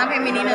sana feminin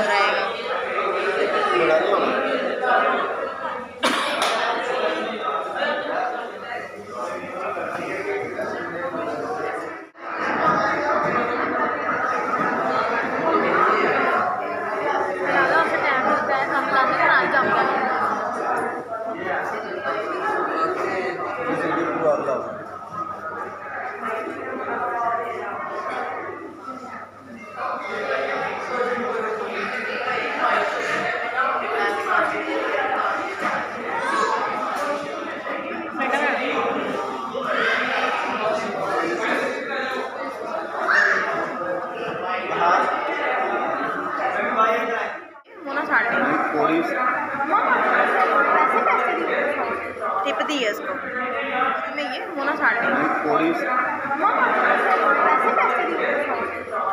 दी है इसको। हाँ, में ये मोना साड़ी दी पुलिस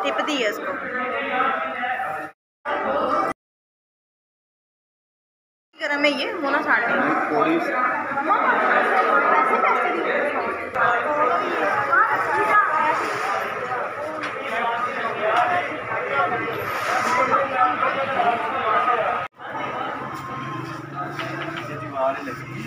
टिप दी है इसको। में ये मोना छाट दी